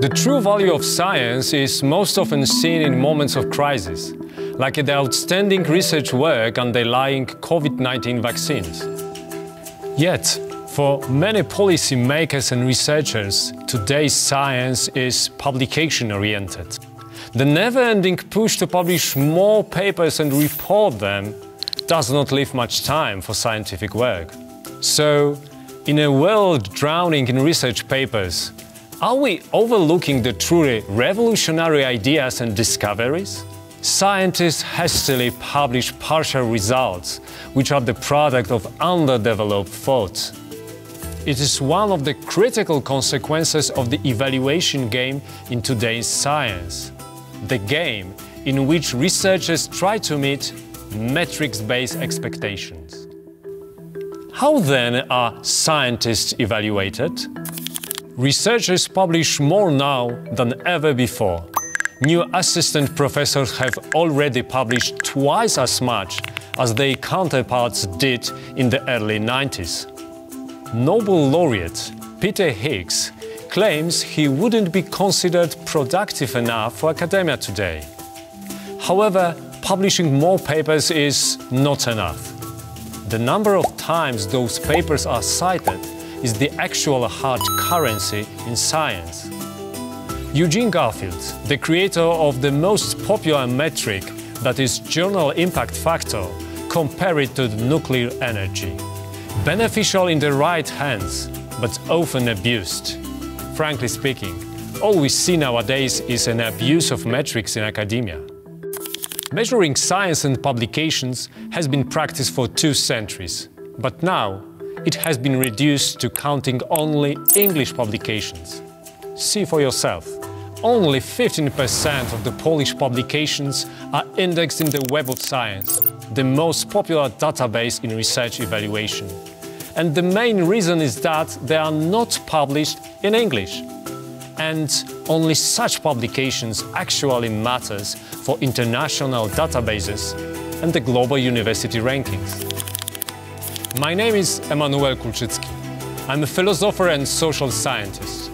The true value of science is most often seen in moments of crisis, like the outstanding research work underlying COVID-19 vaccines. Yet, for many policymakers and researchers, today's science is publication-oriented. The never-ending push to publish more papers and report them does not leave much time for scientific work. So, in a world drowning in research papers, are we overlooking the truly revolutionary ideas and discoveries? Scientists hastily publish partial results, which are the product of underdeveloped thought. It is one of the critical consequences of the evaluation game in today's science. The game in which researchers try to meet metrics-based expectations. How then are scientists evaluated? Researchers publish more now than ever before. New assistant professors have already published twice as much as their counterparts did in the early 90s. Nobel laureate Peter Higgs claims he wouldn't be considered productive enough for academia today. However, publishing more papers is not enough. The number of times those papers are cited is the actual hard currency in science. Eugene Garfield, the creator of the most popular metric that is journal impact factor, compared it to nuclear energy. Beneficial in the right hands, but often abused. Frankly speaking, all we see nowadays is an abuse of metrics in academia. Measuring science and publications has been practiced for two centuries, but now it has been reduced to counting only English publications. See for yourself. Only 15% of the Polish publications are indexed in the Web of Science, the most popular database in research evaluation. And the main reason is that they are not published in English. And only such publications actually matters for international databases and the global university rankings. My name is Emanuel Kulczycki. I'm a philosopher and social scientist.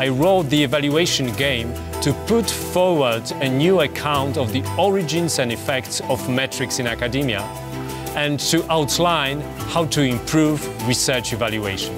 I wrote the evaluation game to put forward a new account of the origins and effects of metrics in academia and to outline how to improve research evaluation.